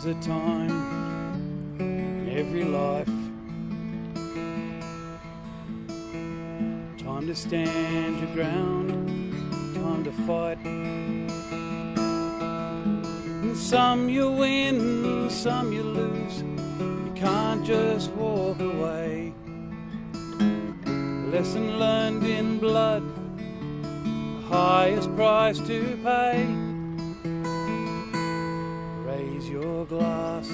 comes a time in every life. Time to stand your ground, time to fight. And some you win, some you lose. You can't just walk away. Lesson learned in blood, highest price to pay. Your glass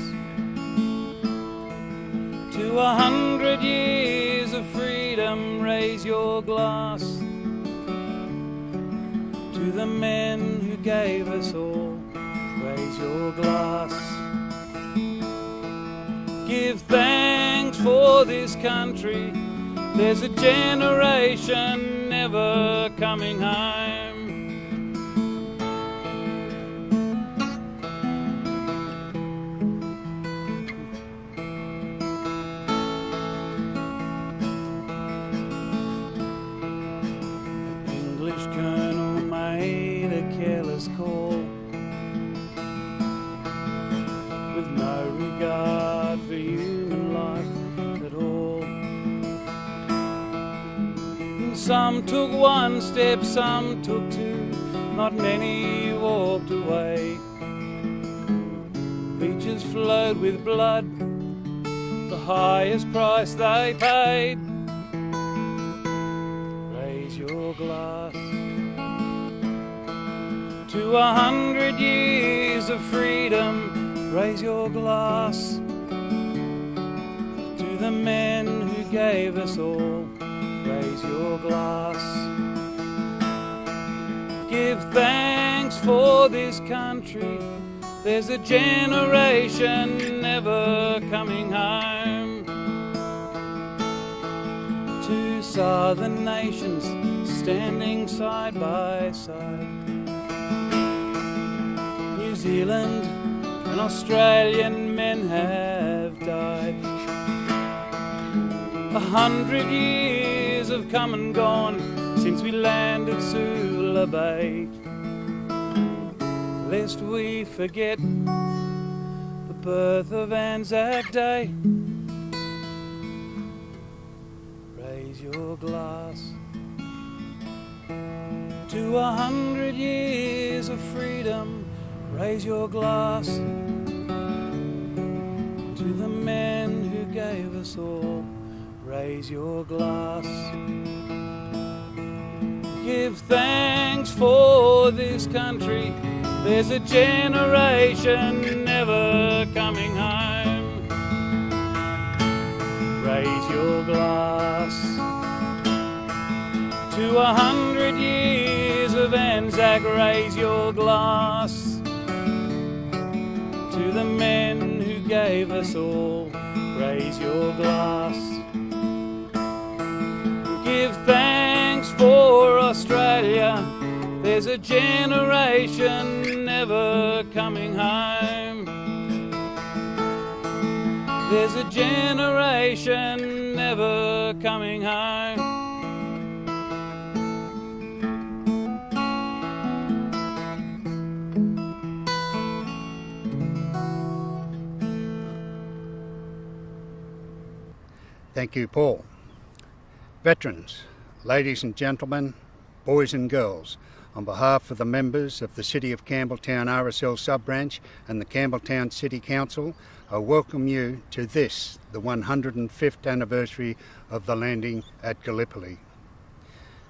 to a hundred years of freedom. Raise your glass to the men who gave us all. Raise your glass. Give thanks for this country. There's a generation never coming home. Took one step, some took two, not many walked away. Beaches flowed with blood, the highest price they paid. Raise your glass to a hundred years of freedom. Raise your glass to the men who gave us all. Raise your glass. Give thanks for this country. There's a generation never coming home. Two southern nations standing side by side. New Zealand and Australian men have died. A hundred years have come and gone since we landed Suvla Bay. Lest we forget the birth of Anzac Day. Raise your glass to a hundred years of freedom. Raise your glass to the men who gave us all. Raise your glass. Give thanks for this country. There's a generation never coming home. Raise your glass to a hundred years of Anzac. Raise your glass to the men who gave us all. Raise your glass. Give thanks for Australia. There's a generation never coming home. There's a generation never coming home. Thank you, Paul. Veterans, ladies and gentlemen, boys and girls, on behalf of the members of the City of Campbelltown RSL sub-branch and the Campbelltown City Council, I welcome you to this, the 105th anniversary of the landing at Gallipoli.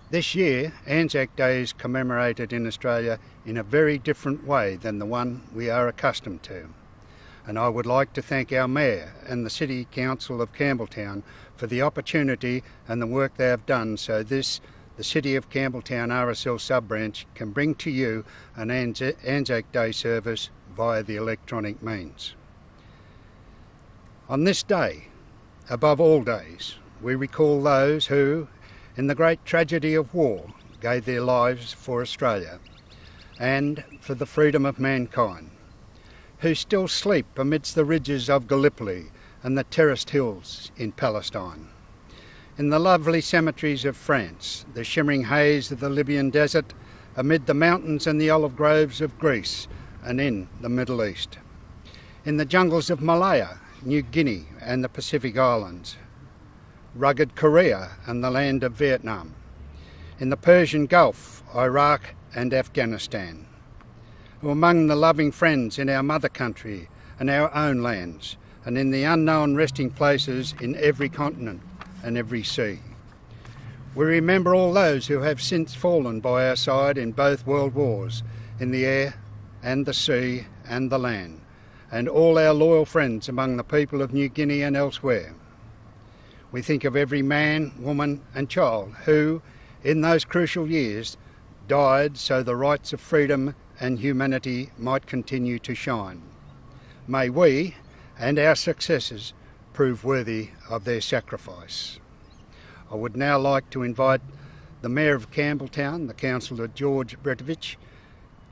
This year, Anzac Day is commemorated in Australia in a very different way than the one we are accustomed to and I would like to thank our Mayor and the City Council of Campbelltown for the opportunity and the work they have done so this, the City of Campbelltown RSL sub-branch, can bring to you an Anzac Day service via the electronic means. On this day, above all days, we recall those who, in the great tragedy of war, gave their lives for Australia and for the freedom of mankind who still sleep amidst the ridges of Gallipoli and the terraced hills in Palestine. In the lovely cemeteries of France, the shimmering haze of the Libyan desert, amid the mountains and the olive groves of Greece, and in the Middle East. in the jungles of Malaya, New Guinea, and the Pacific Islands, rugged Korea and the land of Vietnam, in the Persian Gulf, Iraq, and Afghanistan, who among the loving friends in our mother country and our own lands, and in the unknown resting places in every continent and every sea. We remember all those who have since fallen by our side in both world wars, in the air and the sea and the land, and all our loyal friends among the people of New Guinea and elsewhere. We think of every man, woman, and child who, in those crucial years, died so the rights of freedom and humanity might continue to shine. May we and our successors prove worthy of their sacrifice. I would now like to invite the Mayor of Campbelltown, the Councillor George Brticevic,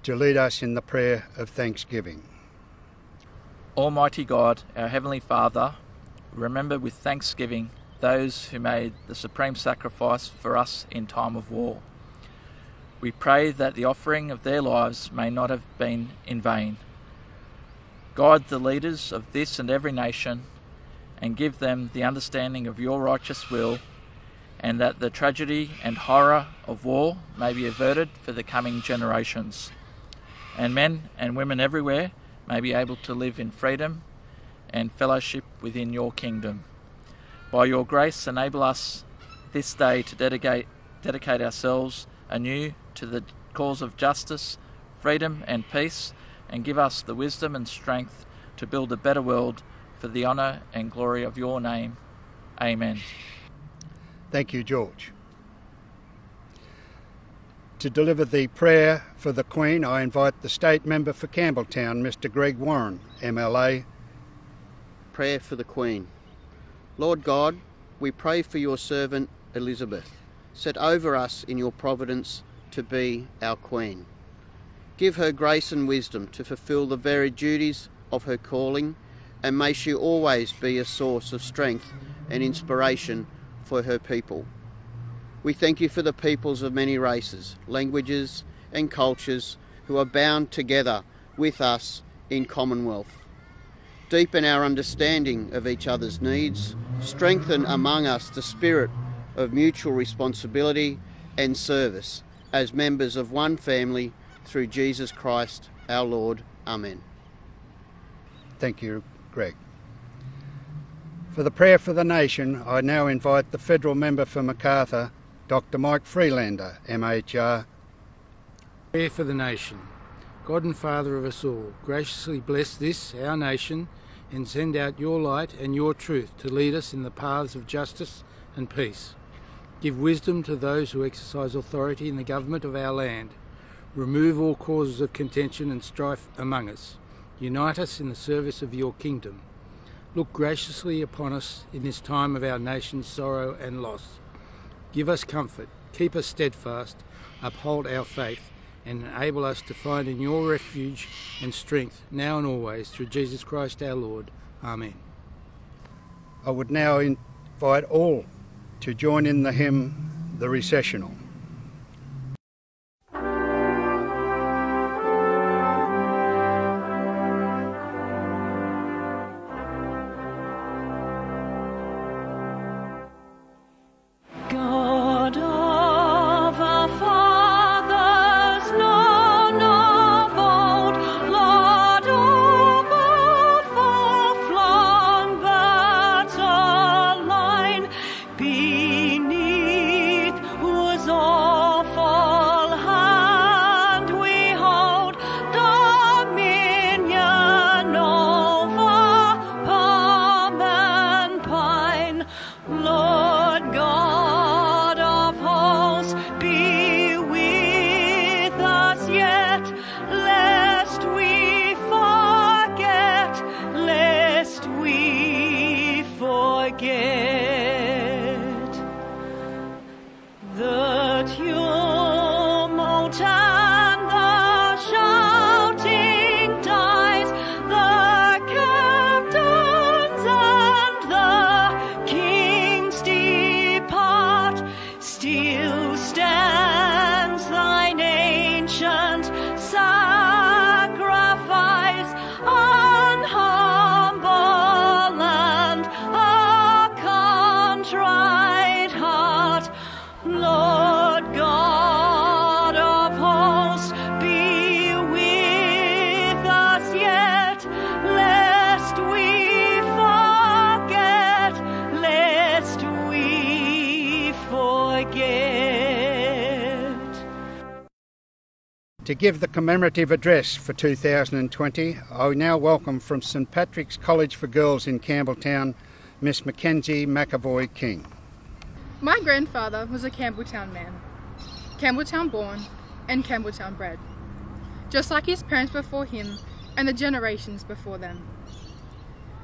to lead us in the prayer of thanksgiving. Almighty God, our Heavenly Father, remember with thanksgiving those who made the supreme sacrifice for us in time of war. We pray that the offering of their lives may not have been in vain. Guide the leaders of this and every nation and give them the understanding of your righteous will, and that the tragedy and horror of war may be averted for the coming generations. And men and women everywhere may be able to live in freedom and fellowship within your kingdom. By your grace, enable us this day to dedicate, dedicate ourselves anew to the cause of justice, freedom, and peace, and give us the wisdom and strength to build a better world for the honour and glory of your name. Amen. Thank you, George. To deliver the prayer for the Queen, I invite the State Member for Campbelltown, Mr Greg Warren, MLA. Prayer for the Queen. Lord God, we pray for your servant Elizabeth. Set over us in your providence to be our Queen. Give her grace and wisdom to fulfil the varied duties of her calling, and may she always be a source of strength and inspiration for her people. We thank you for the peoples of many races, languages, and cultures who are bound together with us in commonwealth. Deepen our understanding of each other's needs, strengthen among us the spirit of mutual responsibility and service as members of one family through Jesus Christ our Lord. Amen. Thank you, Greg. For the prayer for the nation, I now invite the federal member for Macarthur, Dr. Mike Freelander, MHR. Prayer for the nation. God and Father of us all, graciously bless this, our nation, and send out your light and your truth to lead us in the paths of justice and peace. Give wisdom to those who exercise authority in the government of our land. Remove all causes of contention and strife among us. Unite us in the service of your kingdom. Look graciously upon us in this time of our nation's sorrow and loss. Give us comfort, keep us steadfast, uphold our faith, and enable us to find in your refuge and strength now and always through Jesus Christ our Lord. Amen. I would now invite all to join in the hymn, The Recessional. Forget. To give the commemorative address for 2020, I now welcome from St Patrick's College for Girls in Campbelltown, Miss Mackenzie McAvoy King. My grandfather was a Campbelltown man, Campbelltown born and Campbelltown bred, just like his parents before him and the generations before them.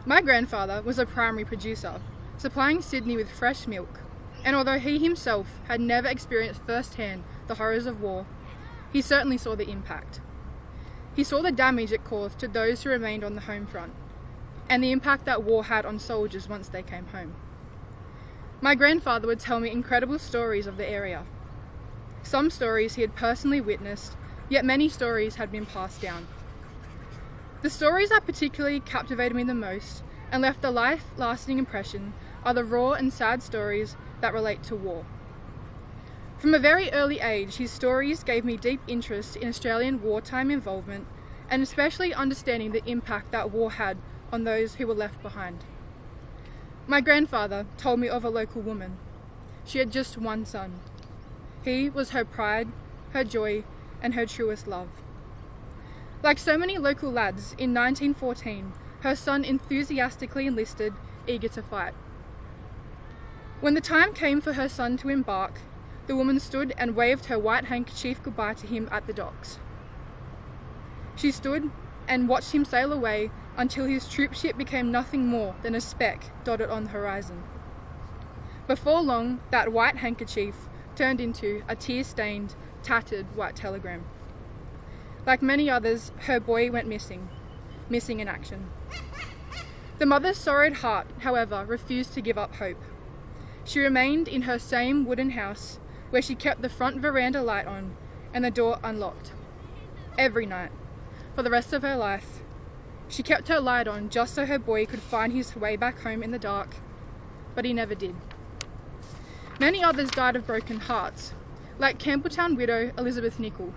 My grandfather was a primary producer, supplying Sydney with fresh milk, and although he himself had never experienced firsthand the horrors of war, he certainly saw the impact. He saw the damage it caused to those who remained on the home front, and the impact that war had on soldiers once they came home. My grandfather would tell me incredible stories of the area. Some stories he had personally witnessed, yet many stories had been passed down. The stories that particularly captivated me the most and left a life lasting impression are the raw and sad stories that relate to war. From a very early age, his stories gave me deep interest in Australian wartime involvement and especially understanding the impact that war had on those who were left behind. My grandfather told me of a local woman. She had just one son. He was her pride, her joy, and her truest love. Like so many local lads, in 1914, her son enthusiastically enlisted, eager to fight. When the time came for her son to embark, the woman stood and waved her white handkerchief goodbye to him at the docks. She stood and watched him sail away until his troop ship became nothing more than a speck dotted on the horizon. Before long, that white handkerchief turned into a tear stained, tattered white telegram. Like many others, her boy went missing, missing in action. The mother's sorrowed heart, however, refused to give up hope. She remained in her same wooden house where she kept the front veranda light on and the door unlocked. Every night, for the rest of her life, she kept her light on just so her boy could find his way back home in the dark, but he never did. Many others died of broken hearts, like Campbelltown widow Elizabeth Nicol,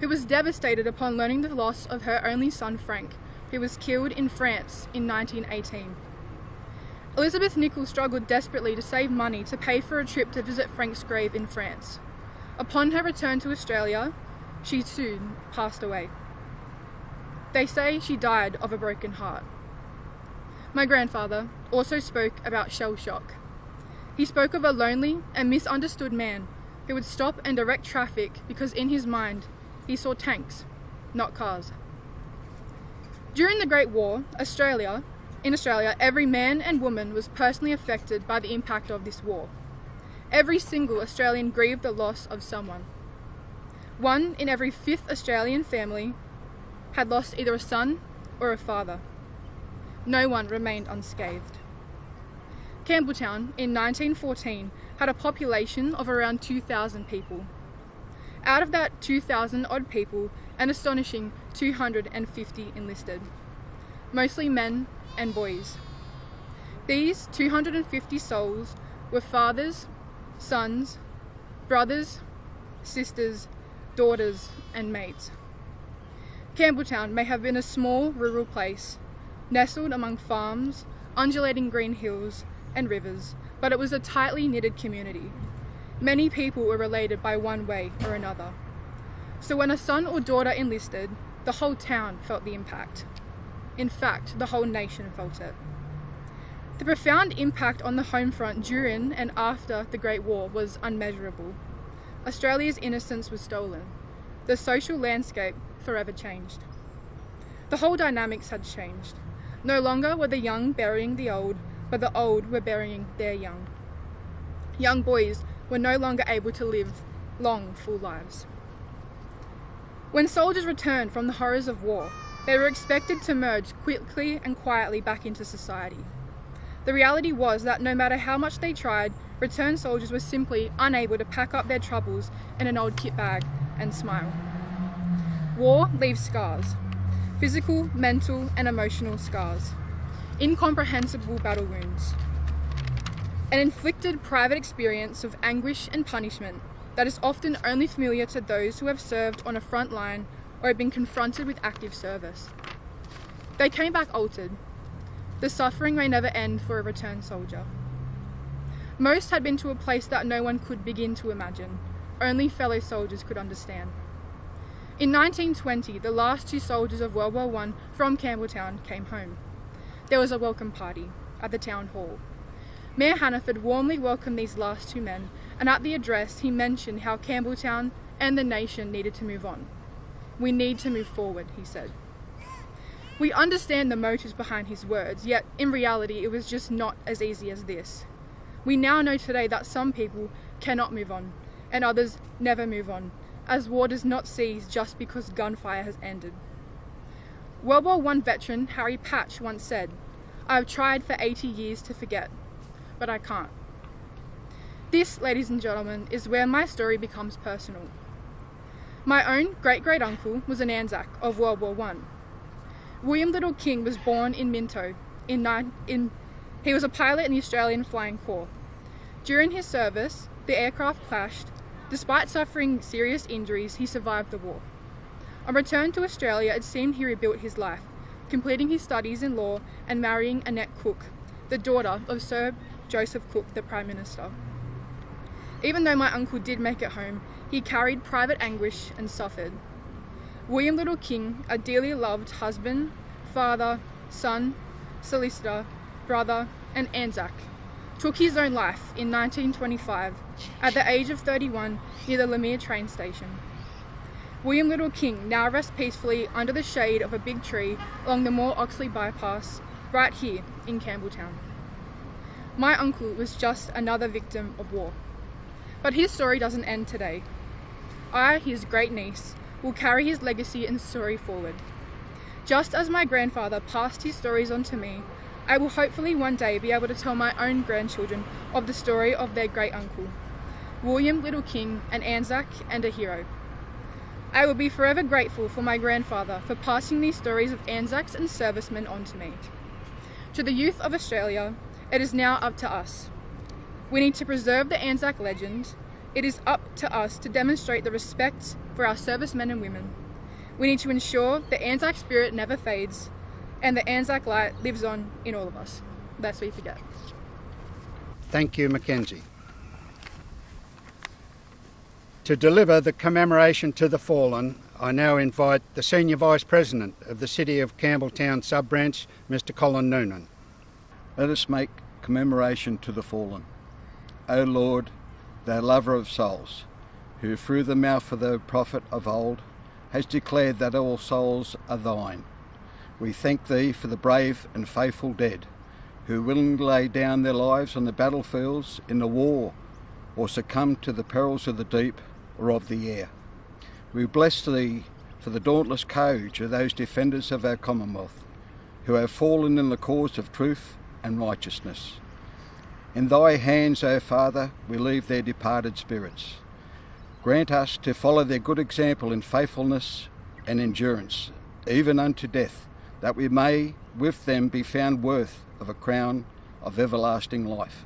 who was devastated upon learning the loss of her only son Frank, who was killed in France in 1918. Elizabeth Nicol struggled desperately to save money to pay for a trip to visit Frank's grave in France. Upon her return to Australia, she soon passed away. They say she died of a broken heart. My grandfather also spoke about shell shock. He spoke of a lonely and misunderstood man who would stop and direct traffic because in his mind he saw tanks, not cars. During the Great War, Australia, in Australia, every man and woman was personally affected by the impact of this war. Every single Australian grieved the loss of someone. One in every fifth Australian family had lost either a son or a father. No one remained unscathed. Campbelltown in 1914 had a population of around 2,000 people. Out of that 2,000 odd people, an astonishing 250 enlisted, mostly men and boys. These 250 souls were fathers, sons, brothers, sisters, daughters, and mates. Campbelltown may have been a small rural place, nestled among farms, undulating green hills, and rivers, but it was a tightly knitted community. Many people were related by one way or another. So when a son or daughter enlisted, the whole town felt the impact. In fact, the whole nation felt it. The profound impact on the home front during and after the Great War was unmeasurable. Australia's innocence was stolen. The social landscape forever changed. The whole dynamics had changed. No longer were the young burying the old, but the old were burying their young. Young boys were no longer able to live long, full lives. When soldiers returned from the horrors of war, they were expected to merge quickly and quietly back into society. The reality was that no matter how much they tried, returned soldiers were simply unable to pack up their troubles in an old kit bag and smile. War leaves scars physical, mental, and emotional scars, incomprehensible battle wounds, an inflicted private experience of anguish and punishment that is often only familiar to those who have served on a front line or had been confronted with active service. They came back altered. The suffering may never end for a returned soldier. Most had been to a place that no one could begin to imagine, only fellow soldiers could understand. In 1920, the last two soldiers of World War I from Campbelltown came home. There was a welcome party at the town hall. Mayor Hannaford warmly welcomed these last two men, and at the address he mentioned how Campbelltown and the nation needed to move on. We need to move forward, he said. We understand the motives behind his words, yet in reality it was just not as easy as this. We now know today that some people cannot move on, and others never move on, as war does not cease just because gunfire has ended. World War I veteran Harry Patch once said, I have tried for 80 years to forget, but I can't. This, ladies and gentlemen, is where my story becomes personal. My own great great uncle was an Anzac of World War I. William Little King was born in Minto. In, in, he was a pilot in the Australian Flying Corps. During his service, the aircraft clashed. Despite suffering serious injuries, he survived the war. On return to Australia, it seemed he rebuilt his life, completing his studies in law and marrying Annette Cook, the daughter of Sir Joseph Cook, the Prime Minister. Even though my uncle did make it home, he carried private anguish and suffered. William Little King, a dearly loved husband, father, son, solicitor, brother, and Anzac, took his own life in 1925 at the age of 31 near the Leumeah train station. William Little King now rests peacefully under the shade of a big tree along the Moore Oxley bypass right here in Campbelltown. My uncle was just another victim of war. But his story doesn't end today. I, his great niece, will carry his legacy and story forward. Just as my grandfather passed his stories on to me, I will hopefully one day be able to tell my own grandchildren of the story of their great uncle, William Little King, an Anzac and a hero. I will be forever grateful for my grandfather for passing these stories of Anzacs and servicemen on to me. To the youth of Australia, it is now up to us. We need to preserve the Anzac legend. It is up to us to demonstrate the respect for our servicemen and women. We need to ensure the Anzac spirit never fades and the Anzac light lives on in all of us. Lest we forget. Thank you, Mackenzie. To deliver the commemoration to the fallen, I now invite the Senior Vice President of the City of Campbelltown Sub Branch, Mr. Colin Noonan. Let us make commemoration to the fallen. O Lord, thou lover of souls, who through the mouth of the prophet of old has declared that all souls are thine. We thank thee for the brave and faithful dead, who willingly lay down their lives on the battlefields in the war, or succumb to the perils of the deep or of the air. We bless thee for the dauntless courage of those defenders of our Commonwealth, who have fallen in the cause of truth and righteousness. In thy hands, O Father, we leave their departed spirits. Grant us to follow their good example in faithfulness and endurance, even unto death, that we may with them be found worth of a crown of everlasting life.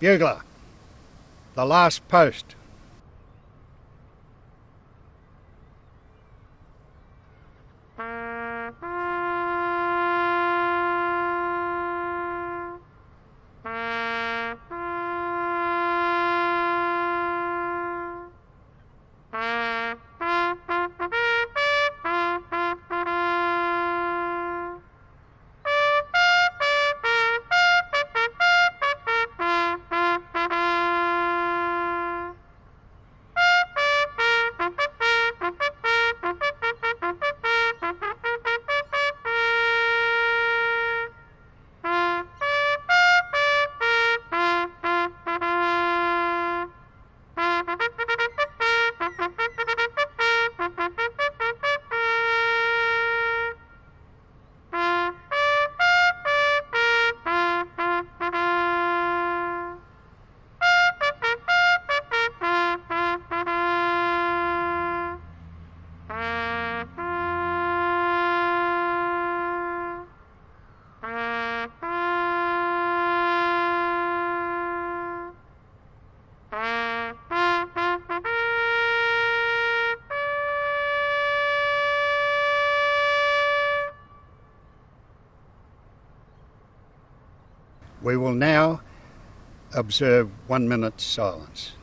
Bugler, the last post. We will now observe one minute's silence.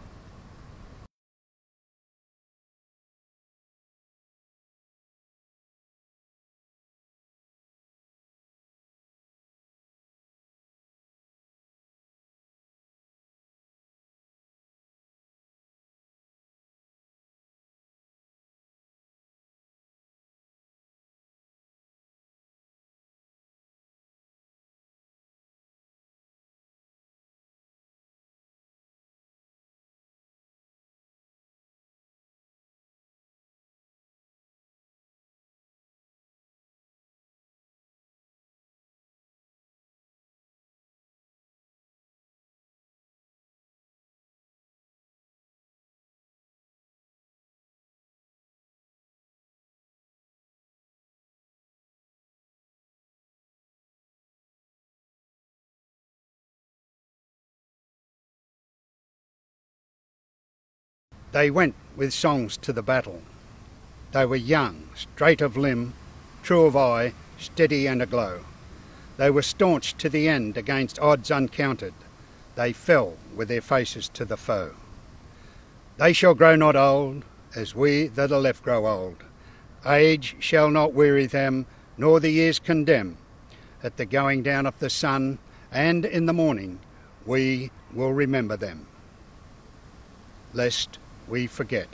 They went with songs to the battle. They were young, straight of limb, true of eye, steady and aglow. They were staunch to the end against odds uncounted. They fell with their faces to the foe. They shall grow not old, as we that are left grow old. Age shall not weary them, nor the years condemn. At the going down of the sun and in the morning, we will remember them. Lest we forget.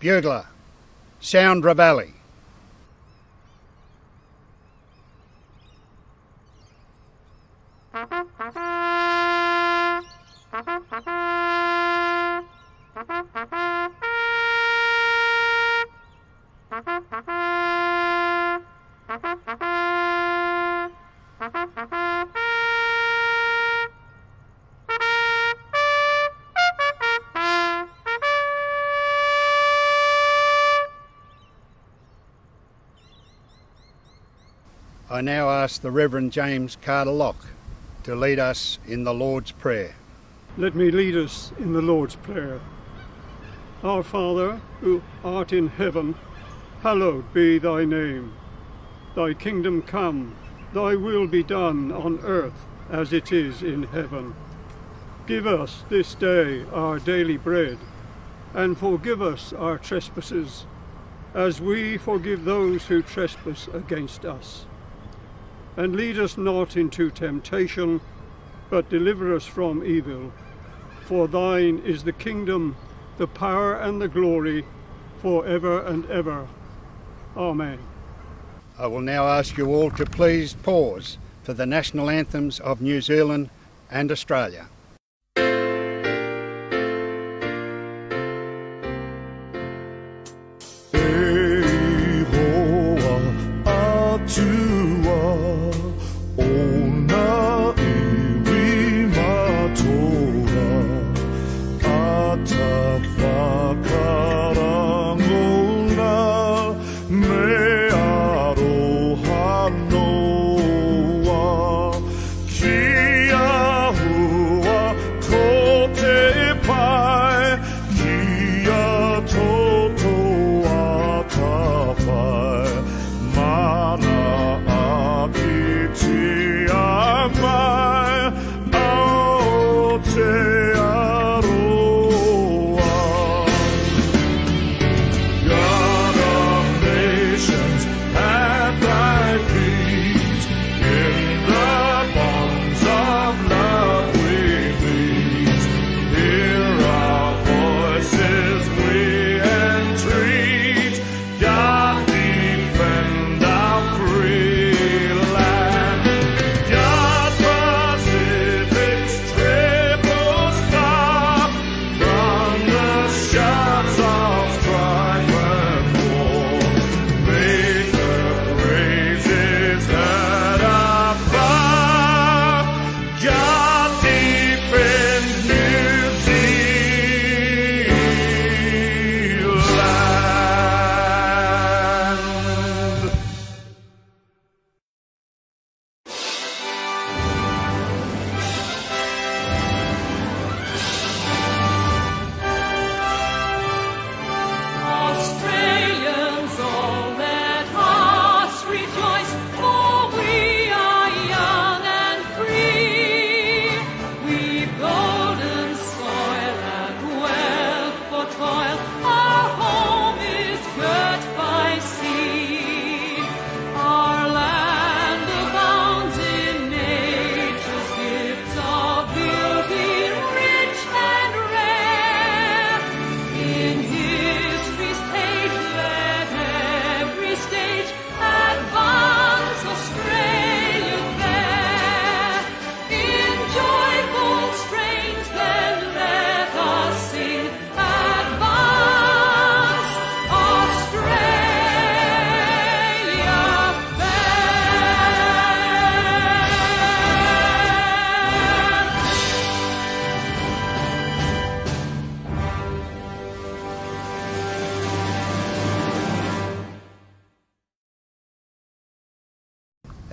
Bugler, sound Reveille. I now ask the Reverend James Carter Locke to lead us in the Lord's Prayer. Let me lead us in the Lord's Prayer. Our Father, who art in heaven, hallowed be thy name. Thy kingdom come, thy will be done on earth as it is in heaven. Give us this day our daily bread, and forgive us our trespasses, as we forgive those who trespass against us. And lead us not into temptation, but deliver us from evil. For thine is the kingdom, the power, and the glory, for ever and ever. Amen. I will now ask you all to please pause for the national anthems of New Zealand and Australia.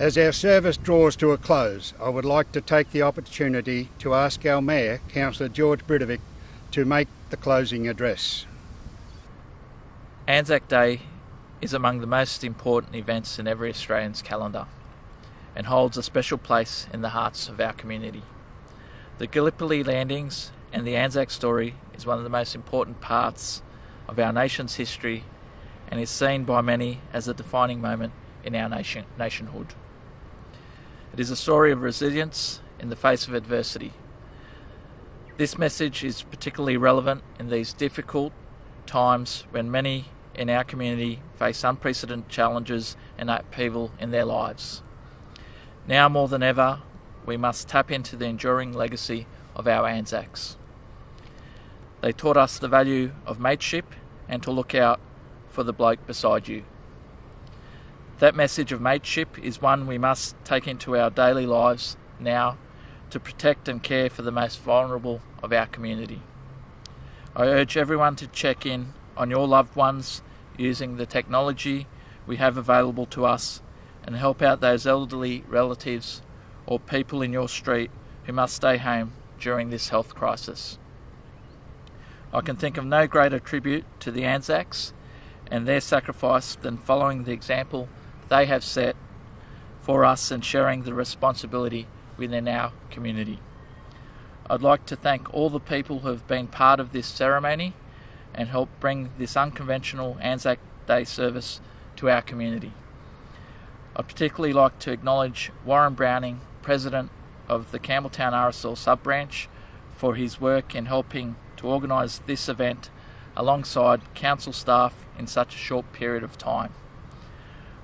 As our service draws to a close, I would like to take the opportunity to ask our Mayor, Councillor George Brticevic, to make the closing address. Anzac Day is among the most important events in every Australian's calendar and holds a special place in the hearts of our community. The Gallipoli landings and the Anzac story is one of the most important parts of our nation's history and is seen by many as a defining moment in our nation, nationhood. It is a story of resilience in the face of adversity. This message is particularly relevant in these difficult times when many in our community face unprecedented challenges and upheaval in their lives. Now more than ever, we must tap into the enduring legacy of our Anzacs. They taught us the value of mateship and to look out for the bloke beside you. That message of mateship is one we must take into our daily lives now to protect and care for the most vulnerable of our community. I urge everyone to check in on your loved ones using the technology we have available to us and help out those elderly relatives or people in your street who must stay home during this health crisis. I can think of no greater tribute to the Anzacs and their sacrifice than following the example they have set for us and sharing the responsibility within our community. I'd like to thank all the people who have been part of this ceremony and helped bring this unconventional Anzac Day service to our community. I'd particularly like to acknowledge Warren Browning, President of the Campbelltown RSL sub branch, for his work in helping to organise this event alongside council staff in such a short period of time.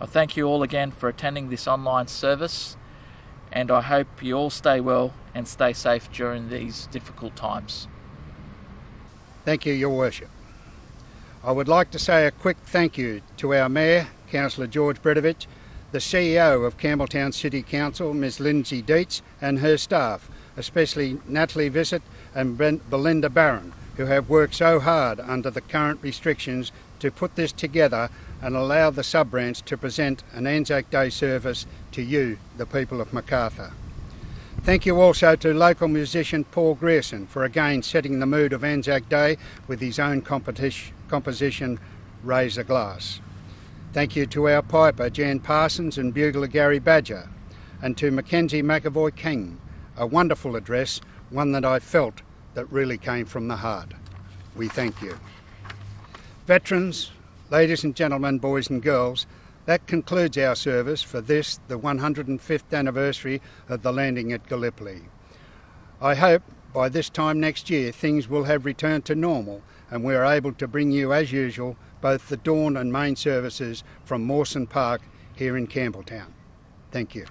I thank you all again for attending this online service, and I hope you all stay well and stay safe during these difficult times. Thank you, Your Worship. I would like to say a quick thank you to our Mayor, Councillor George Brticevic, the CEO of Campbelltown City Council, Ms Lindsay Dietz, and her staff, especially Natalie Visitt and Belinda Barron, who have worked so hard under the current restrictions to put this together and allow the sub-branch to present an Anzac Day service to you, the people of Macarthur. Thank you also to local musician Paul Grierson for again setting the mood of Anzac Day with his own composition Raise a Glass. Thank you to our piper Jan Parsons and bugler Gary Badger and to Mackenzie McAvoy King, a wonderful address, one that I felt that really came from the heart. We thank you. Veterans, Ladies and gentlemen, boys and girls, that concludes our service for this, the 105th anniversary of the landing at Gallipoli. I hope by this time next year things will have returned to normal and we are able to bring you, as usual, both the dawn and main services from Mawson Park here in Campbelltown. Thank you.